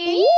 Ooh.